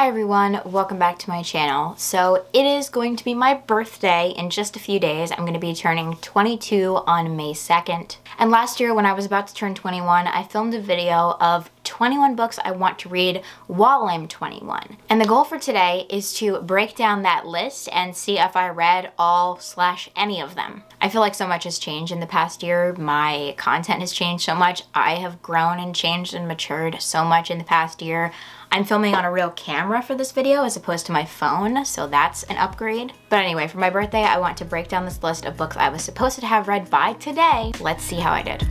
Hi everyone, welcome back to my channel. So it is going to be my birthday in just a few days. I'm going to be turning 22 on May 2nd. And last year when I was about to turn 21, I filmed a video of 21 books I want to read while I'm 21. And the goal for today is to break down that list and see if I read all slash any of them. I feel like so much has changed in the past year. My content has changed so much. I have grown and changed and matured so much in the past year. I'm filming on a real camera for this video as opposed to my phone, so that's an upgrade. But anyway, for my birthday, I want to break down this list of books I was supposed to have read by today. Let's see how I did.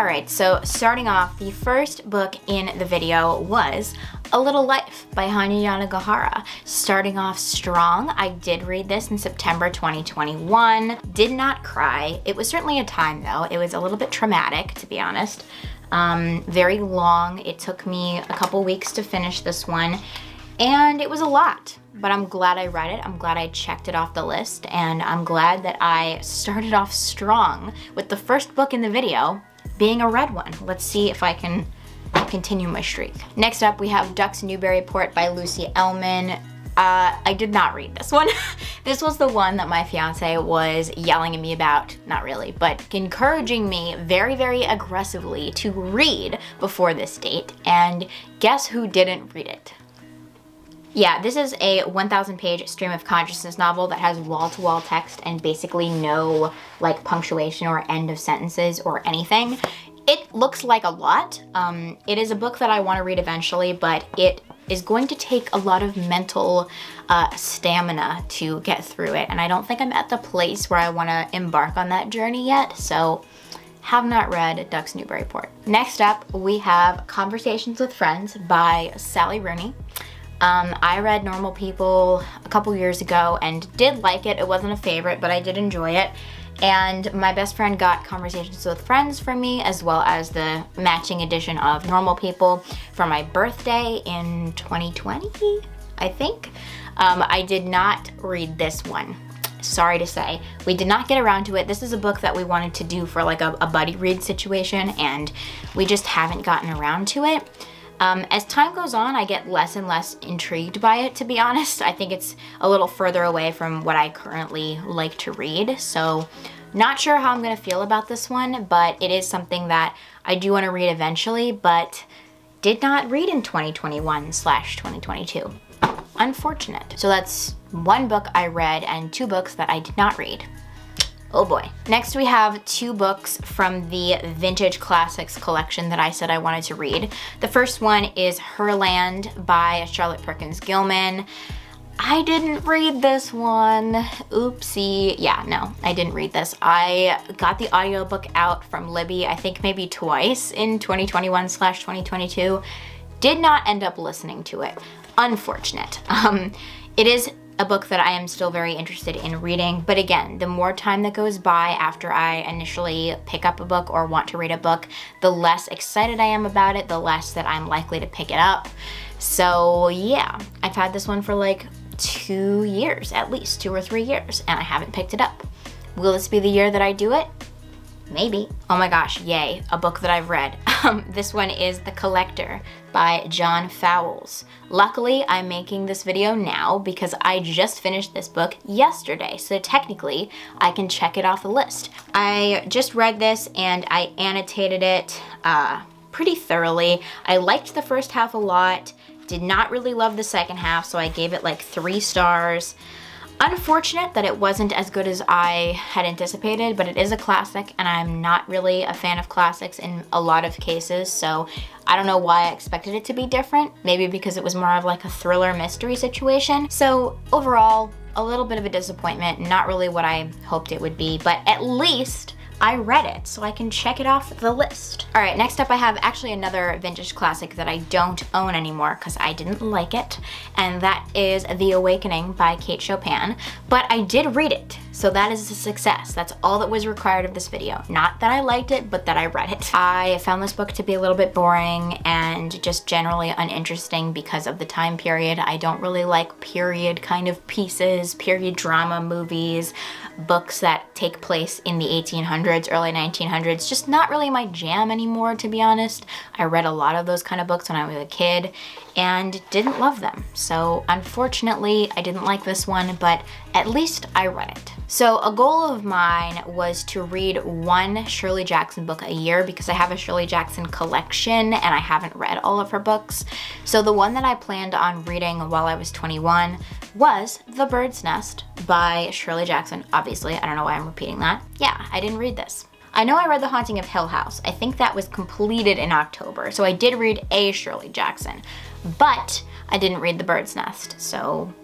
Alright, so starting off, the first book in the video was A Little Life by Hanya Yanagihara. Starting off strong, I did read this in September 2021. Did not cry. It was certainly a time though. It was a little bit traumatic, to be honest. Um, very long. It took me a couple weeks to finish this one and it was a lot but I'm glad I read it. I'm glad I checked it off the list and I'm glad that I started off strong with the first book in the video being a read one. Let's see if I can continue my streak. Next up, we have Ducks Newburyport by Lucy Ellmann. Uh, I did not read this one. this was the one that my fiance was yelling at me about, not really, but encouraging me very, very aggressively to read before this date. And guess who didn't read it? Yeah, this is a 1,000 page stream of consciousness novel that has wall-to-wall -wall text and basically no like punctuation or end of sentences or anything. It looks like a lot. Um, it is a book that I want to read eventually, but it is going to take a lot of mental uh, stamina to get through it. And I don't think I'm at the place where I want to embark on that journey yet. So have not read Ducks Newburyport. Next up, we have Conversations with Friends by Sally Rooney. Um, I read Normal People a couple years ago and did like it. It wasn't a favorite, but I did enjoy it. And my best friend got Conversations with Friends for me, as well as the matching edition of Normal People for my birthday in 2020, I think. Um, I did not read this one sorry to say. We did not get around to it. This is a book that we wanted to do for like a, a buddy read situation and we just haven't gotten around to it. Um, as time goes on, I get less and less intrigued by it, to be honest. I think it's a little further away from what I currently like to read, so not sure how I'm going to feel about this one, but it is something that I do want to read eventually, but did not read in 2021 slash 2022. Unfortunate. So that's one book I read and two books that I did not read. Oh boy. Next we have two books from the Vintage Classics collection that I said I wanted to read. The first one is Herland by Charlotte Perkins Gilman. I didn't read this one. Oopsie. Yeah, no, I didn't read this. I got the audiobook out from Libby, I think maybe twice in 2021 slash 2022. Did not end up listening to it. Unfortunate. Um, it is a book that I am still very interested in reading. But again, the more time that goes by after I initially pick up a book or want to read a book, the less excited I am about it, the less that I'm likely to pick it up. So yeah, I've had this one for like two years, at least two or three years, and I haven't picked it up. Will this be the year that I do it? Maybe. Oh my gosh, yay, a book that I've read. Um, this one is The Collector by John Fowles. Luckily, I'm making this video now because I just finished this book yesterday, so technically I can check it off the list. I just read this and I annotated it uh, pretty thoroughly. I liked the first half a lot, did not really love the second half, so I gave it like three stars. Unfortunate that it wasn't as good as I had anticipated, but it is a classic and I'm not really a fan of classics in a lot of cases, so I don't know why I expected it to be different. Maybe because it was more of like a thriller mystery situation. So overall, a little bit of a disappointment, not really what I hoped it would be, but at least I read it, so I can check it off the list. All right, next up I have actually another vintage classic that I don't own anymore because I didn't like it, and that is The Awakening by Kate Chopin, but I did read it, so that is a success. That's all that was required of this video. Not that I liked it, but that I read it. I found this book to be a little bit boring and just generally uninteresting because of the time period. I don't really like period kind of pieces, period drama movies, books that take place in the 1800s, early 1900s, just not really my jam anymore, to be honest. I read a lot of those kind of books when I was a kid and didn't love them. So unfortunately, I didn't like this one, but at least I read it. So a goal of mine was to read one Shirley Jackson book a year because I have a Shirley Jackson collection and I haven't read all of her books. So the one that I planned on reading while I was 21 was The Bird's Nest by Shirley Jackson. Obviously, I don't know why I'm repeating that. Yeah, I didn't read this. I know I read The Haunting of Hill House. I think that was completed in October, so I did read a Shirley Jackson, but I didn't read The Bird's Nest, so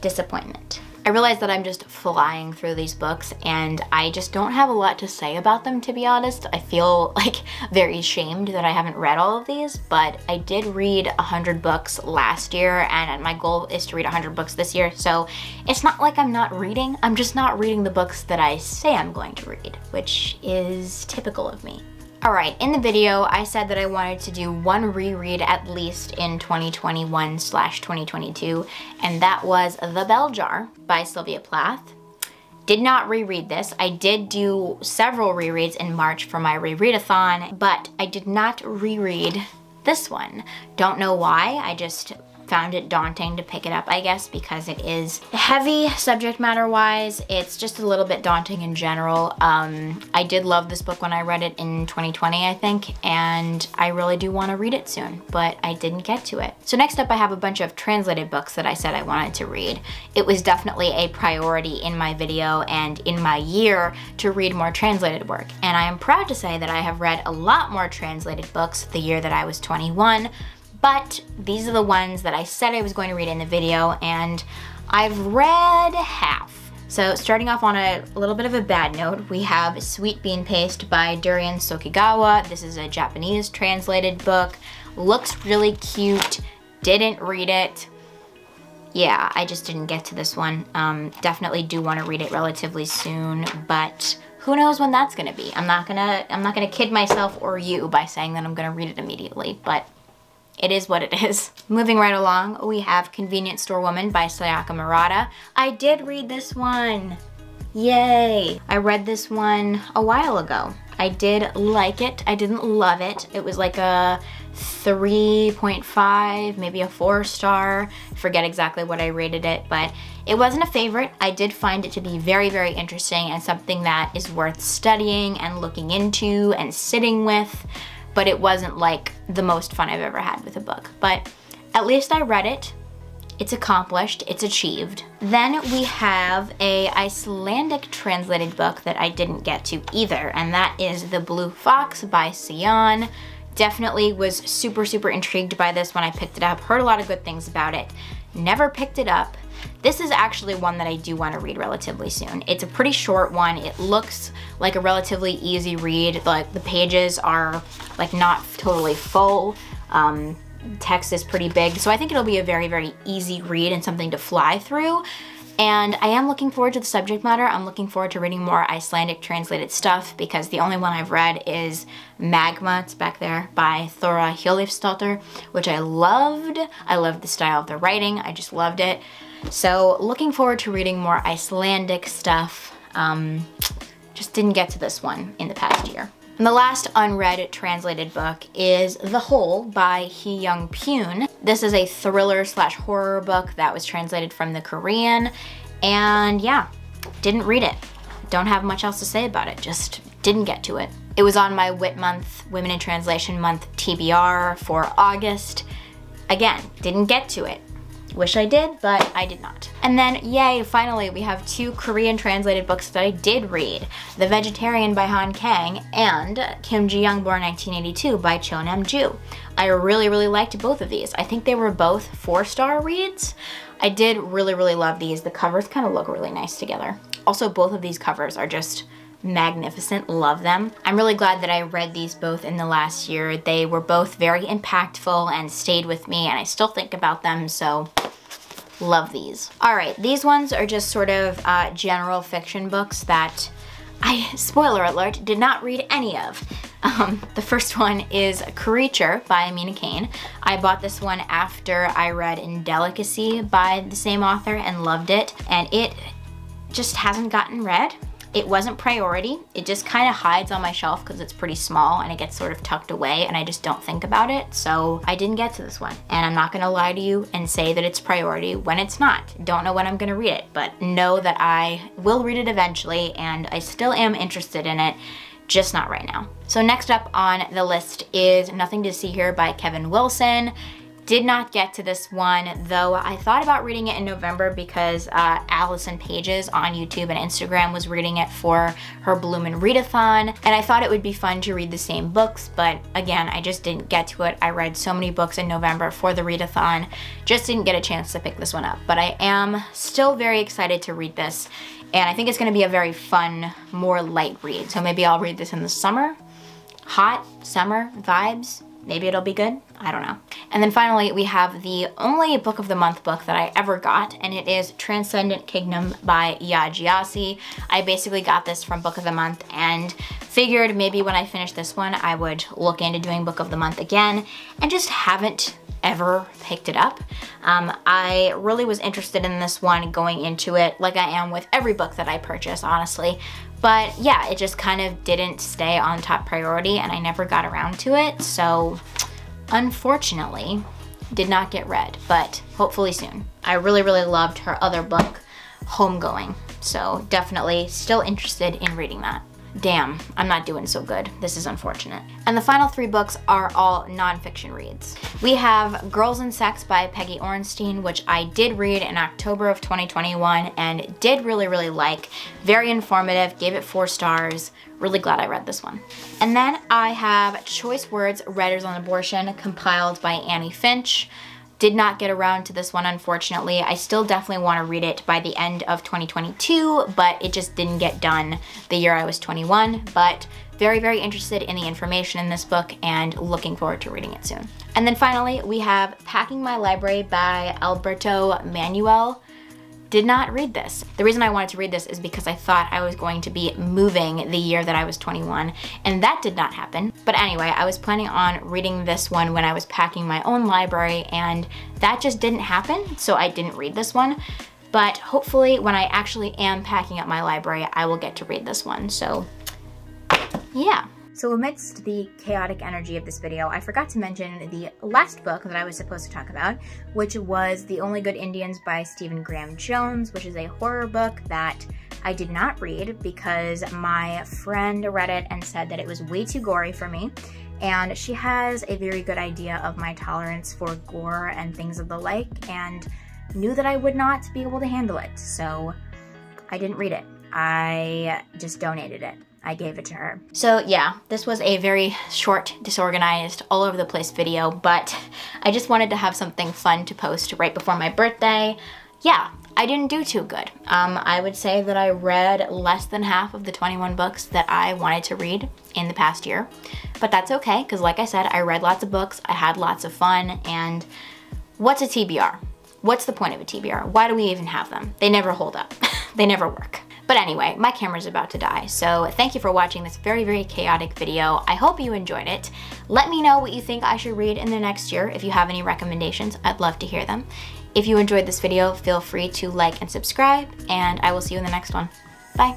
disappointment. I realize that I'm just flying through these books and I just don't have a lot to say about them to be honest. I feel like very ashamed that I haven't read all of these, but I did read 100 books last year and my goal is to read 100 books this year. So it's not like I'm not reading, I'm just not reading the books that I say I'm going to read, which is typical of me. Alright, in the video, I said that I wanted to do one reread at least in 2021 slash 2022, and that was The Bell Jar by Sylvia Plath. Did not reread this. I did do several rereads in March for my rereadathon, but I did not reread this one. Don't know why, I just found it daunting to pick it up, I guess, because it is heavy subject matter wise. It's just a little bit daunting in general. Um, I did love this book when I read it in 2020, I think, and I really do want to read it soon, but I didn't get to it. So next up, I have a bunch of translated books that I said I wanted to read. It was definitely a priority in my video and in my year to read more translated work. And I am proud to say that I have read a lot more translated books the year that I was 21, but these are the ones that I said I was going to read in the video and I've read half. So starting off on a, little bit of a bad note, we have Sweet Bean Paste by Durian Sukegawa. This is a Japanese translated book. Looks really cute. Didn't read it. Yeah, I just didn't get to this one. Um, definitely do want to read it relatively soon, but who knows when that's gonna be. I'm not gonna I'm not gonna kid myself or you by saying that I'm gonna read it immediately, but it is what it is. Moving right along, we have Convenience Store Woman by Sayaka Murata. I did read this one. Yay! I read this one a while ago. I did like it. I didn't love it. It was like a 3.5, maybe a four star. Forget exactly what I rated it, but it wasn't a favorite. I did find it to be very, very interesting and something that is worth studying and looking into and sitting with but it wasn't like the most fun I've ever had with a book. But at least I read it. It's accomplished, it's achieved. Then we have a Icelandic translated book that I didn't get to either, and that is The Blue Fox by Sjón. Definitely was super, super intrigued by this when I picked it up. Heard a lot of good things about it. Never picked it up. This is actually one that I do want to read relatively soon. It's a pretty short one. It looks like a relatively easy read. Like the pages are like not totally full. Um, text is pretty big. So I think it'll be a very, very easy read and something to fly through. And I am looking forward to the subject matter. I'm looking forward to reading more Icelandic translated stuff because the only one I've read is Magma, it's back there, by Thora Hjörleifsdóttir, which I loved. I loved the style of the writing. I just loved it. So looking forward to reading more Icelandic stuff. Um, just didn't get to this one in the past year. And the last unread translated book is The Hole by Hye-young Pyun. This is a thriller slash horror book that was translated from the Korean. And yeah, didn't read it. Don't have much else to say about it, just didn't get to it. It was on my WIT month, Women in Translation month TBR for August. Again, didn't get to it. Wish I did, but I did not. And then, yay, finally, we have two Korean translated books that I did read. The Vegetarian by Han Kang and Kim Ji-young Born 1982 by Cho Nam-ju. I really, really liked both of these. I think they were both four-star reads. I did really, really love these. The covers kind of look really nice together. Also, both of these covers are just magnificent, love them. I'm really glad that I read these both in the last year. They were both very impactful and stayed with me and I still think about them, so love these. All right, these ones are just sort of uh, general fiction books that I, spoiler alert, did not read any of. Um, the first one is Creature by Amina Cain. I bought this one after I read Indelicacy by the same author and loved it. And it just hasn't gotten read. It wasn't priority. It just kind of hides on my shelf because it's pretty small and it gets sort of tucked away and I just don't think about it. So I didn't get to this one. And I'm not gonna lie to you and say that it's priority when it's not. Don't know when I'm gonna read it, but know that I will read it eventually and I still am interested in it just not right now. So next up on the list is Nothing to See Here by Kevin Wilson. Did not get to this one, though I thought about reading it in November because uh, Allison Pages on YouTube and Instagram was reading it for her Bloom and Readathon, and I thought it would be fun to read the same books, but again, I just didn't get to it. I read so many books in November for the Readathon, just didn't get a chance to pick this one up, but I am still very excited to read this, and I think it's gonna be a very fun, more light read, so maybe I'll read this in the summer. Hot, summer vibes, maybe it'll be good. I don't know. And then finally, we have the only book of the month book that I ever got, and it is Transcendent Kingdom by Yaa Gyasi. I basically got this from Book of the Month and figured maybe when I finish this one, I would look into doing Book of the Month again, and just haven't ever picked it up. Um, I really was interested in this one going into it, like I am with every book that I purchase, honestly. But yeah, it just kind of didn't stay on top priority and I never got around to it. So unfortunately, did not get read, but hopefully soon. I really, really loved her other book, Homegoing. So definitely still interested in reading that. Damn, I'm not doing so good. This is unfortunate. And the final three books are all nonfiction reads. We have Girls and Sex by Peggy Orenstein, which I did read in October of 2021 and did really, really like. Very informative, gave it four stars. Really glad I read this one. And then I have Choice Words, Writers on Abortion, compiled by Annie Finch. Did not get around to this one, unfortunately. I still definitely want to read it by the end of 2022, but it just didn't get done the year I was 21. But very, very interested in the information in this book and looking forward to reading it soon. And then finally, we have Packing My Library by Alberto Manguel did not read this. The reason I wanted to read this is because I thought I was going to be moving the year that I was 21, and that did not happen. But anyway, I was planning on reading this one when I was packing my own library, and that just didn't happen, so I didn't read this one. But hopefully when I actually am packing up my library, I will get to read this one. So yeah. So amidst the chaotic energy of this video, I forgot to mention the last book that I was supposed to talk about, which was The Only Good Indians by Stephen Graham Jones, which is a horror book that I did not read because my friend read it and said that it was way too gory for me. And she has a very good idea of my tolerance for gore and things of the like, and knew that I would not be able to handle it. So I didn't read it. I just donated it. I gave it to her. So yeah, this was a very short, disorganized, all over the place video, but I just wanted to have something fun to post right before my birthday. Yeah, I didn't do too good. Um, I would say that I read less than half of the 21 books that I wanted to read in the past year, but that's okay, because like I said, I read lots of books, I had lots of fun, and what's a TBR? What's the point of a TBR? Why do we even have them? They never hold up. they never work. But anyway, my camera's about to die, so thank you for watching this very, very chaotic video. I hope you enjoyed it. Let me know what you think I should read in the next year. If you have any recommendations, I'd love to hear them. If you enjoyed this video, feel free to like and subscribe, and I will see you in the next one. Bye.